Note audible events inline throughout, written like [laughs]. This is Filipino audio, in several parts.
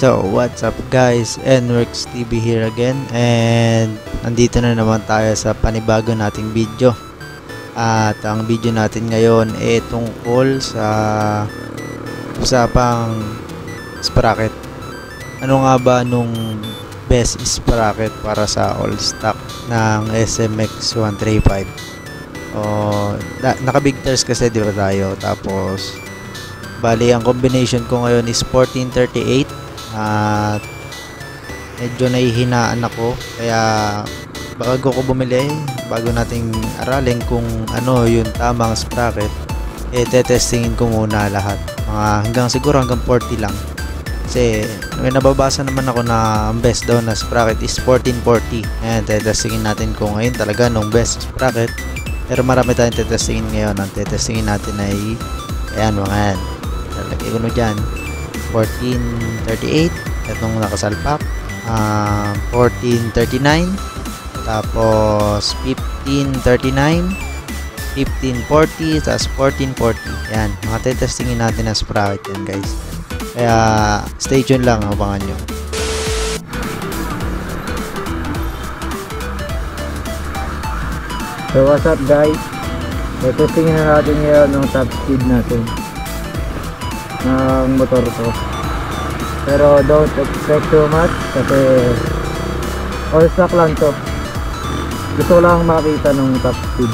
So, what's up guys? NWorks TV here again and nandito na naman tayo sa panibago nating video. At ang video natin ngayon ay tungkol sa usapang sprocket. Ano nga ba nung best sprocket para sa all stock ng SMX 135? Oh, na, naka big tires kasi di ba tayo? Tapos bali ang combination ko ngayon is 1438 at medyo nahihinaan ako. Kaya bago ko bumili bago nating aralin kung ano yung tamang sprocket eh tetestingin ko muna lahat. Mga hanggang siguro hanggang 40 lang. Kasi may nababasa naman ako na ang best daw na sprocket is 1440 ayan tetestingin natin kung ngayon talaga nung best sprocket. Pero marami tayong tetestingin ngayon. Ang tetestingin natin ay ayan mga yan. Lalagay ko na dyan 1438 itong nakasalpak uh, 1439 tapos 1539 1540 tapos 1440 yan mga tetestingin natin ng sprocket yan guys. Kaya stay tuned lang abangan nyo. So what's up guys? Testingin na natin ngayon ng top speed natin ng motor ko. Pero don't expect too much kasi all stock lang to. Gusto lang makita ng top speed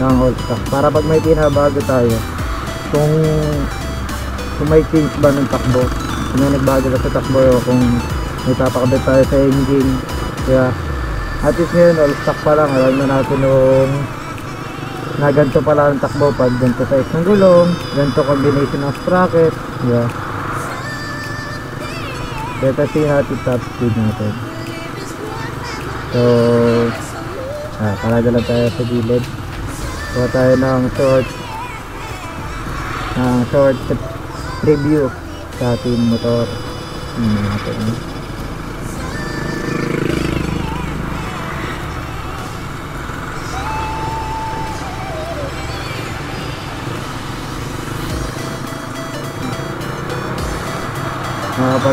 ng all stock para pag may pinabago tayo kung kung may change ba ng takbo kung may nagbago ba sa takbo o kung may papakabit tayo sa engine kaya at least ngayon all stock pa lang alam na natin nung na ganito pala ang takbo pag ganito size ng gulong ganito combination ng sprocket yeah kaya testing natin top speed natin. So ah, talaga lang tayo sa gilid. Kuha tayo ng short ng short review sa ating motor. Hmm, natin makapag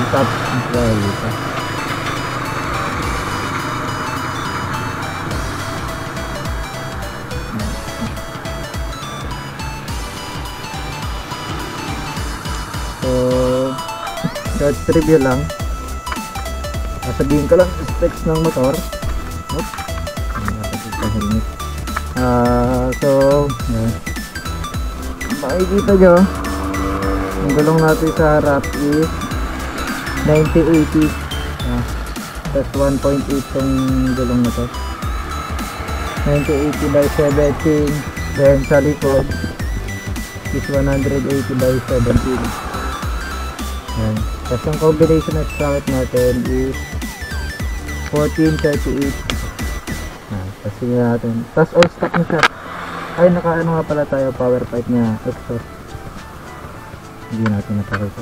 top dahil dito so short review lang sasabihin ko lang specs ng motor. Oops. Ah so yan makikita nyo ang gulong natin sa harap is 9080 ah, that's 1.8 tong gulong na to. 9080 by 17 then sa likod is 180 by 17 yan tapos ang combination ng sprocket natin is 1438 ah, tapos sige natin. Tapos all stock na siya. Ay naka ano nga pala tayo power pipe niya. Exhaust. Hindi natin napakita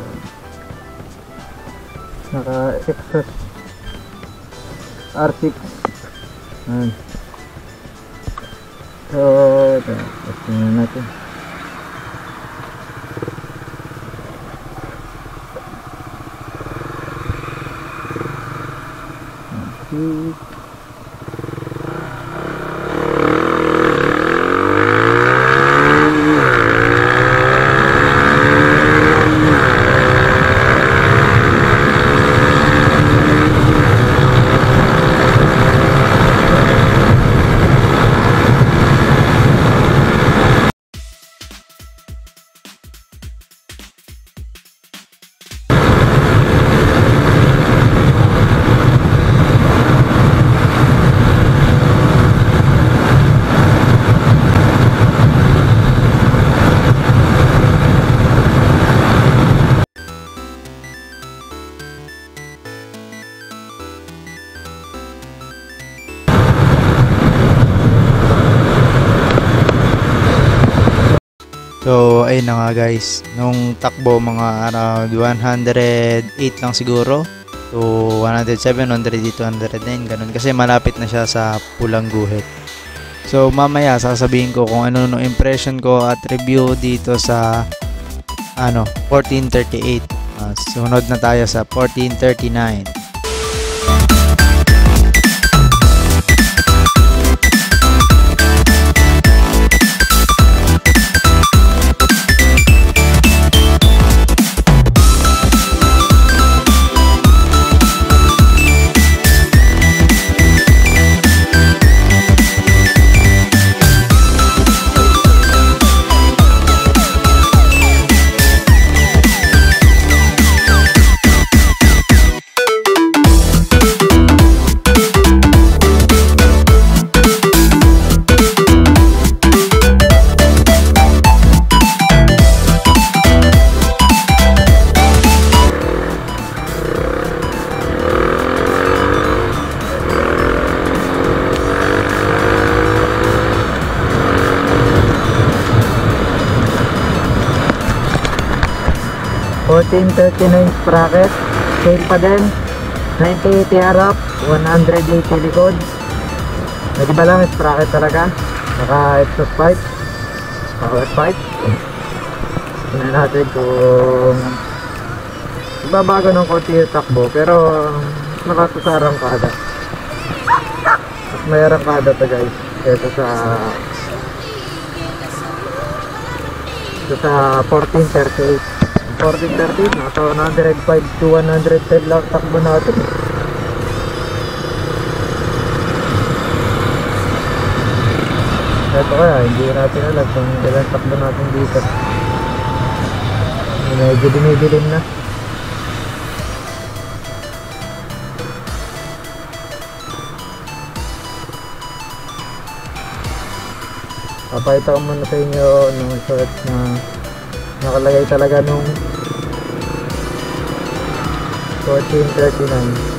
naka exhaust R6 Ayan. so ito testing na natin R6 So, ayun na nga guys. Nung takbo, mga around 108 lang siguro. To 107, 108, 109, ganun. Kasi malapit na siya sa pulang guhit. So, mamaya sasabihin ko kung ano no impression ko at review dito sa ano, 1438. Ah, sunod na tayo sa 1439. Fourteen thirty-nine sprocket. Same pa din. 9080 harap. 180 likod. Nag-iba lang yung sprocket talaga. Naka exhaust pipe. Power pipe. Tingnan natin kung babago ng konti yung takbo pero nakatusarang kada. Mas may arangkada to guys. Kesa sa ito sa 1438 1438 nasa 105 to 110 lang takbo natin. Ito kaya hindi natin alam kung ilan takbo natin dito. Medyo dinidilim na. Papakita ko muna sa inyo nung short na nakalagay talaga nung 1439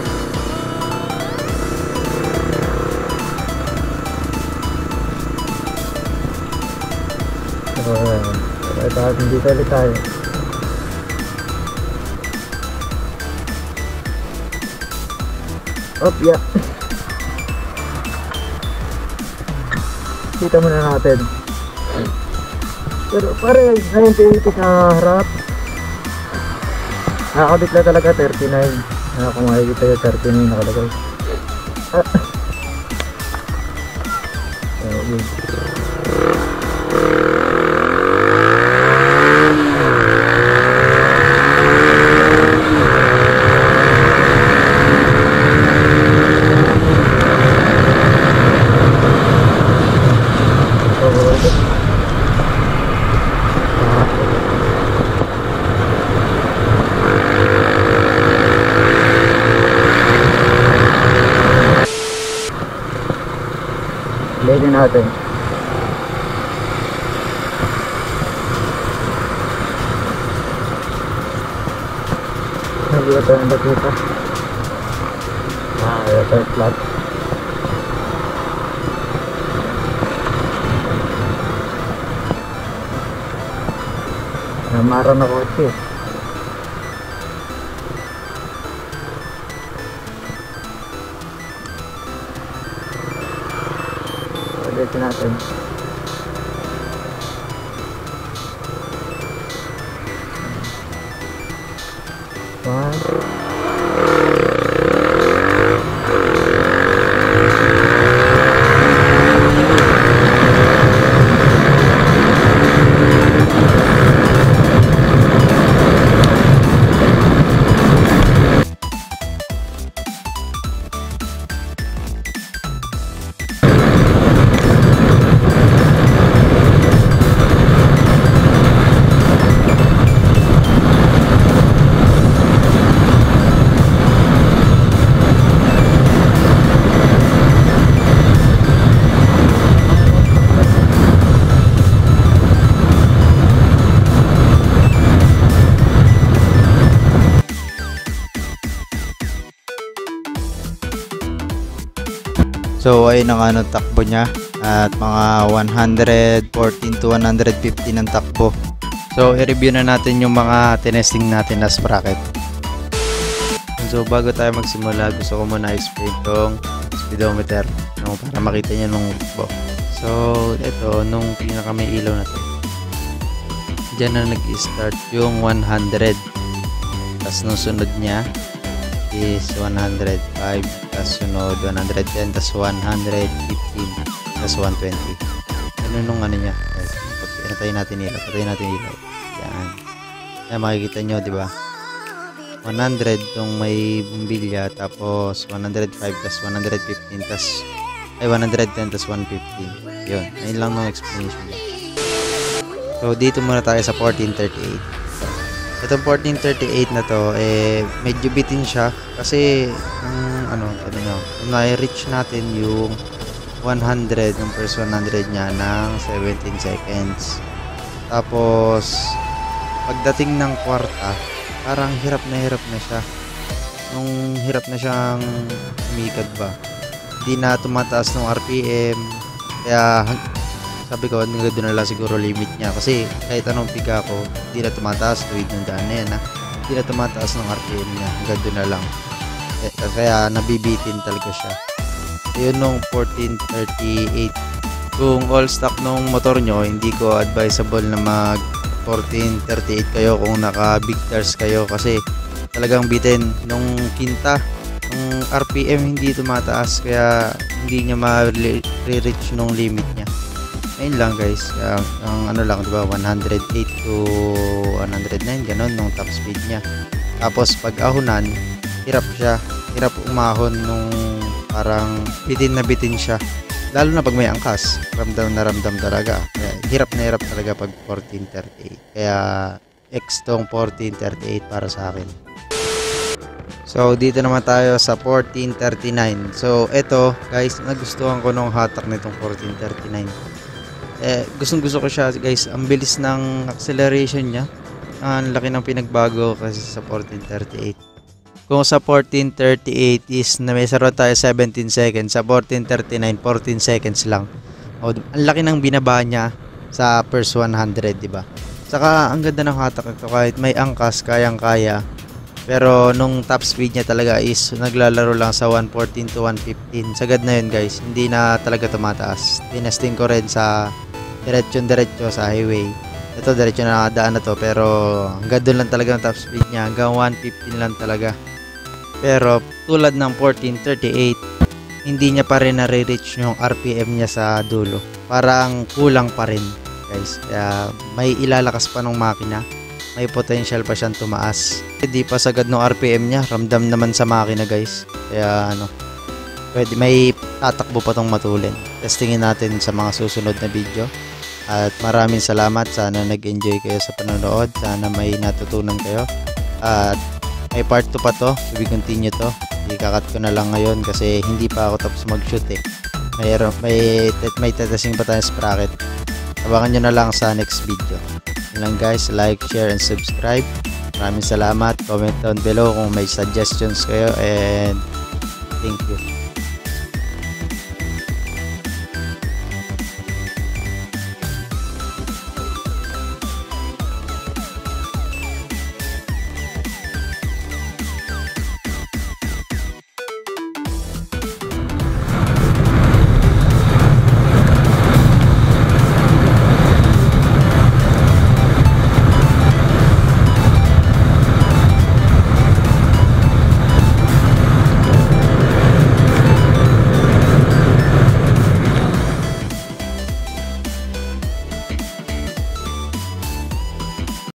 so ayan pakita natin dito ulit tayo. Op yeah. Kita muna natin. Pero pare 9080 sa harap nakakabit na talaga 39 ah, kung makikita yung 39 nakalagay ah. [laughs] Oh, yun. Oh, Lagyan natin. Hindi ba tayo nakita? Ah, ito yung flat. Namara na kotse. Ulitin natin. One. So ayun ang ano takbo niya at mga 114 to 115 ang takbo. So i-review na natin yung mga tinesting natin na sprocket. So bago tayo magsimula gusto ko muna explain tong speedometer no, para makita niyo nung takbo. So ito nung pinaka may ilaw na to. Na nag-start yung 100. Tapos nung sunod niya is 105. Tapos sunod 110. Tapos 115. Tapos 120. Ano nung ano niya? Pinatayin natin ilaw. Patayin natin ilaw. Yan. Yan makikita nyo, di ba? 100 tong may bumbilya. Tapos 105. Tapos 115. Tapos ay 110 tapos 115. Yun. Ayun lang ng explanation. So, dito muna tayo sa 1438. Itong 1438 na to, eh, medyo bitin siya. Kasi, um, ano, ano nyo, na-reach natin yung 100, yung first 100 niya ng 17 seconds. Tapos, pagdating ng kwarta, parang hirap na hirap na siya. Nung hirap na siyang umikad ba. Hindi na tumataas ng RPM. Kaya, sabi ko, hanggang doon na siguro limit niya. Kasi kahit anong piga ko, hindi na tumataas. Tuwid ng daan na yan, ha. Hindi na tumataas ng RPM niya. Hanggang doon na lang. Eh, Kaya nabibitin talaga siya. Yun nung 1438. Kung all stock nung motor nyo, hindi ko advisable na mag 1438 kayo kung naka big tires kayo kasi talagang bitin nung kinta nung RPM hindi tumataas kaya hindi niya ma-reach nung limit ayun lang guys. Kaya, ang ano lang diba 108 to 109 ganun nung top speed niya. Tapos pag ahunan hirap siya. Hirap umahon nung parang bitin na bitin siya. Lalo na pag may angkas. Ramdam na ramdam talaga. Kaya, hirap na hirap talaga pag 1438 kaya X tong 1438 para sa akin. So, dito naman tayo sa 1439. So, eto, guys, nagustuhan ko nung hatak nitong 1439. Eh, gustong gusto ko siya, guys. Ang bilis ng acceleration niya. Ang laki ng pinagbago kasi sa 1438. Kung sa 1438 is na may saro tayo 17 seconds, sa 1439 14 seconds lang. O, ang laki ng binaba niya sa first 100, di ba? Saka ang ganda ng hatak nito kahit may angkas, kayang-kaya. Pero nung top speed niya talaga is naglalaro lang sa 114 to 115. Sagad na yun guys. Hindi na talaga tumataas. Tinesting ko rin sa diretsyon diretso sa highway. Ito diretso na daan na to pero hanggang doon lang talaga ang top speed niya. Hanggang 115 lang talaga. Pero tulad ng 1438 hindi niya pa rin nare-reach yung RPM niya sa dulo. Parang kulang pa rin guys. Kaya may ilalakas pa ng makina may potential pa siyang tumaas. Hindi pa sagad ng RPM niya, ramdam naman sa makina guys. Kaya ano, pwede may tatakbo pa tong matulin. Testingin natin sa mga susunod na video. At maraming salamat. Sana nag-enjoy kayo sa panonood. Sana may natutunan kayo. At may part 2 pa to. We continue to. Ikakat ko na lang ngayon kasi hindi pa ako tapos mag-shoot eh. May, may, may tetesting pa tayo sa sprocket. Abangan nyo na lang sa next video. Yun lang guys, like, share, and subscribe. Maraming salamat. Comment down below kung may suggestions kayo and thank you.